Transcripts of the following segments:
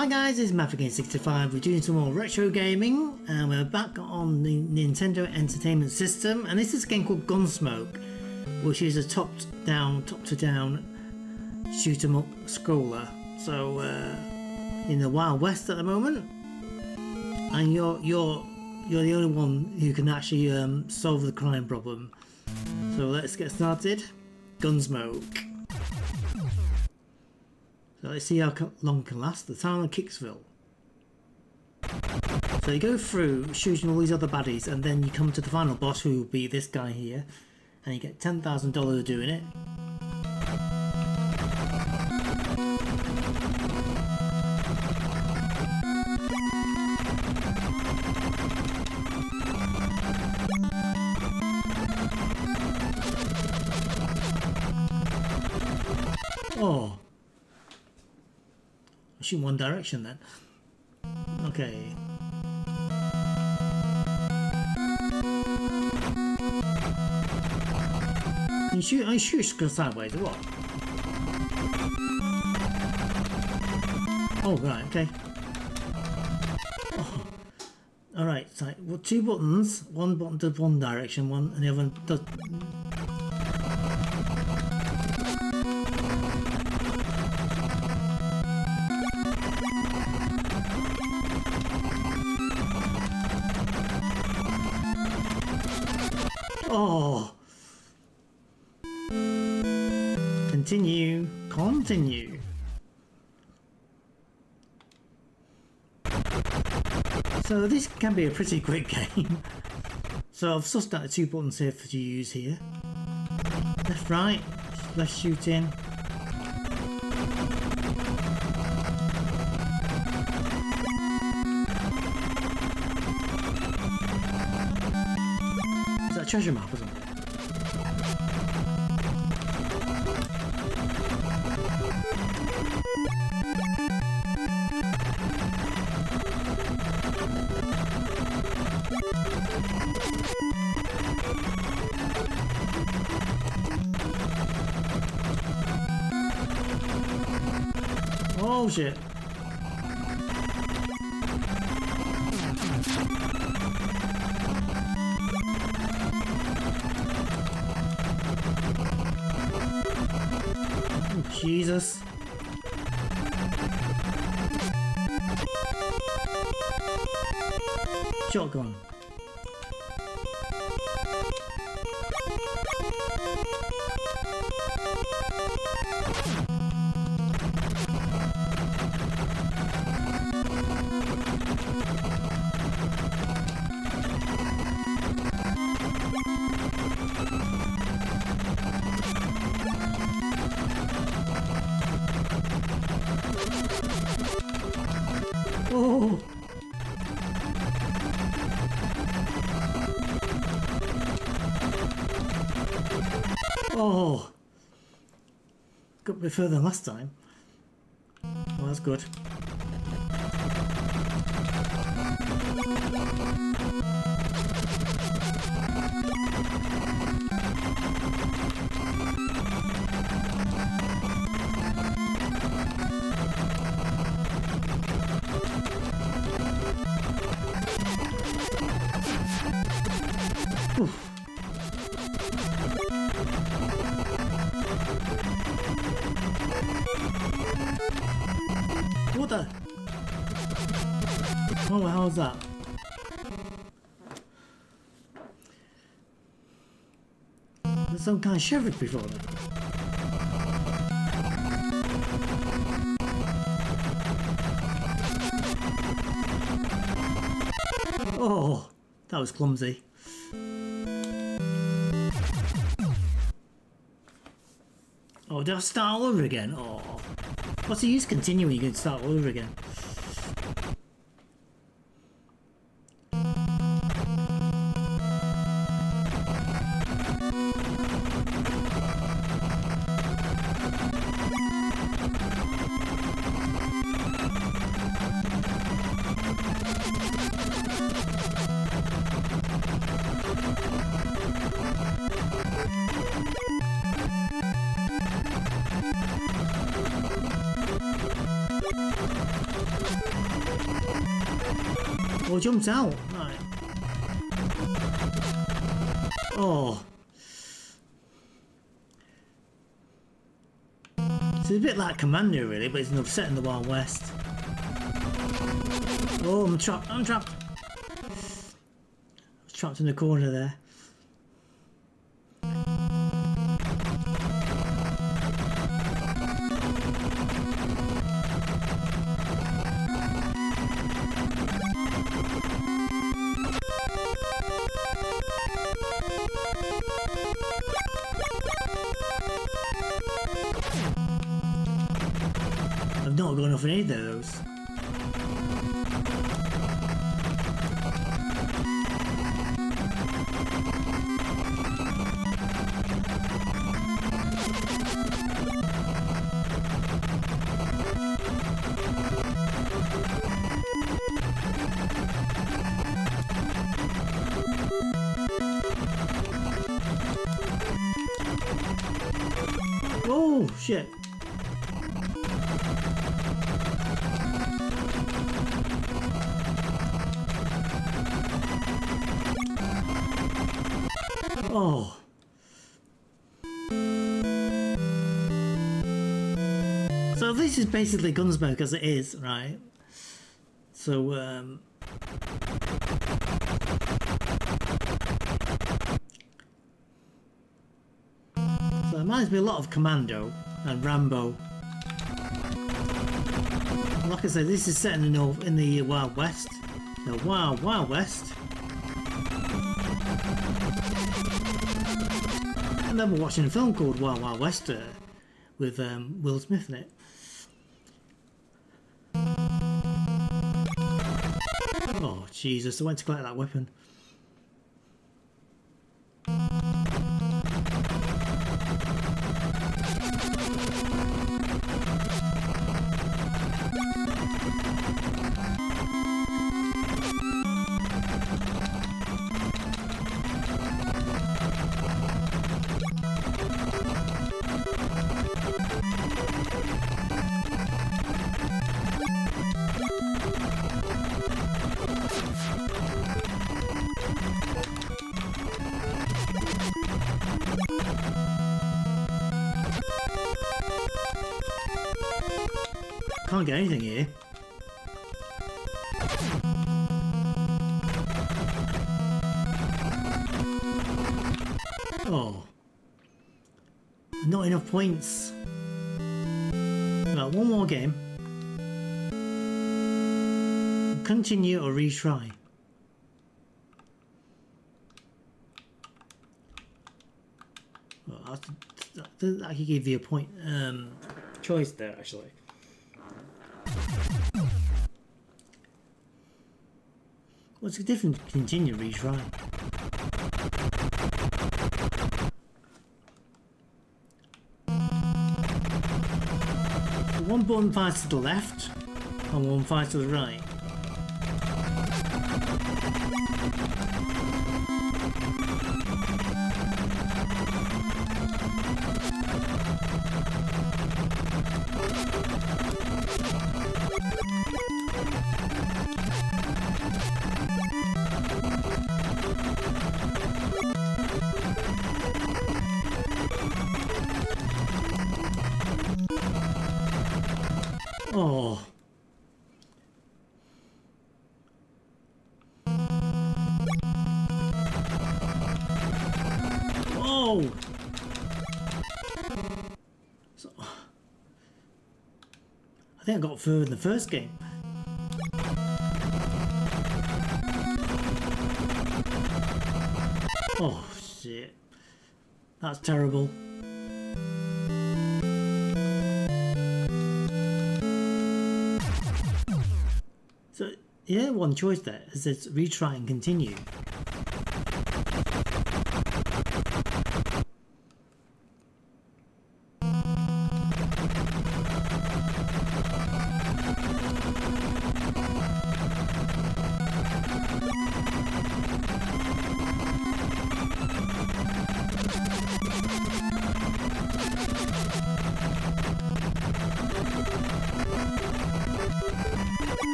Hi guys, it's Mad4Games65. We're doing some more retro gaming and we're back on the Nintendo Entertainment System and this is a game called Gunsmoke which is a top down, top to down shoot 'em up scroller. So uh, in the Wild West at the moment and you're you're you're the only one who can actually um, solve the crime problem. So let's get started. Gunsmoke. So let's see how long can last. The town of Hicksville. So you go through shooting all these other baddies and then you come to the final boss who will be this guy here and you get $10,000 doing it. Shoot one direction then. Okay. You shoot, I shoot sideways what? Oh, right, okay. Oh. Alright, so two buttons, one button does one direction, one and the other does Oh. Continue. Continue. So this can be a pretty quick game. so I've sussed out the two buttons here for to use here. Left, right, left shooting. Treasure map, isn't it? Oh shit. Shotgun. Bit further than last time. Well, that's good. What the? Oh, how was that? There's some kind of sheriff before that. Oh, that was clumsy. Oh, did I start all over again? Oh. What's the use continuing? You can start all over again. Oh, jumps out. Right. Oh. It's a bit like Commando really, but it's set in the Wild West. Oh, I'm trapped. I'm trapped. I was trapped in the corner there. Not gone off any of those. Oh shit. Oh. So this is basically Gunsmoke as it is, right? So, um... So it reminds me a lot of Commando and Rambo. Like I said, this is set in the north, in the Wild West. The Wild Wild West. Remember watching a film called Wild Wild West uh, with um, Will Smith in it. Oh Jesus! I went to collect that weapon. Can't get anything here. Oh. Not enough points. Well, one more game. Continue or retry. Well, I, I could give you a point um, choice there actually. What's the difference? Continue, retry. One button fires to the left, and one fires to the right. So, I think I got further in the first game. Oh shit. That's terrible. So yeah, one choice there is it's retry and continue.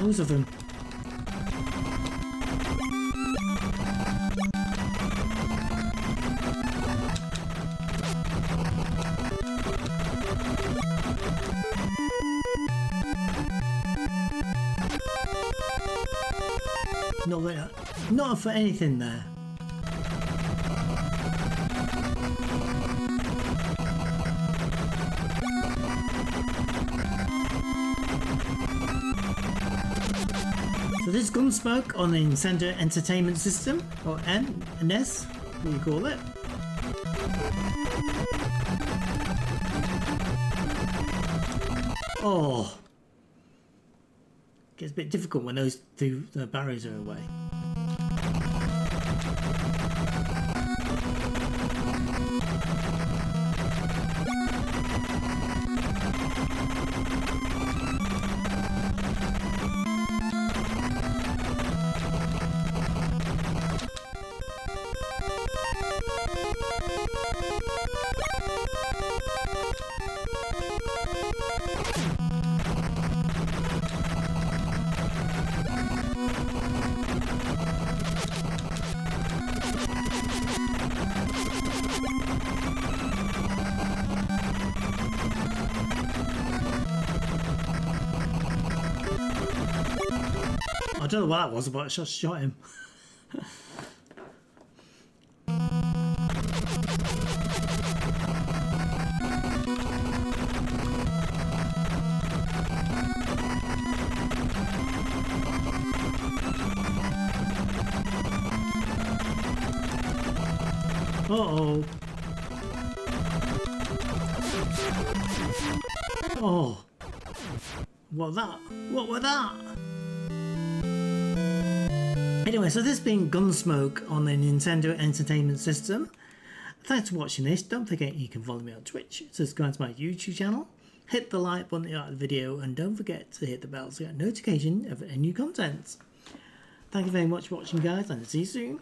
Loads of them. Not, not for anything there. This is Gunsmoke on the Nintendo Entertainment System, or N, NES, what do you call it? Oh, gets a bit difficult when those two the barriers are away. I don't know what that was, but I just shot him. Uh oh. What that? What was that? Anyway, so this being Gunsmoke on the Nintendo Entertainment System. Thanks for watching this. Don't forget you can follow me on Twitch, subscribe to my YouTube channel, hit the like button at the the video, and don't forget to hit the bell you get notification of any new content. Thank you very much for watching, guys, and see you soon.